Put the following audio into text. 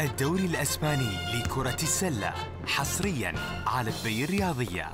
الدوري الأسباني لكرة السلة حصريا على البي الرياضية.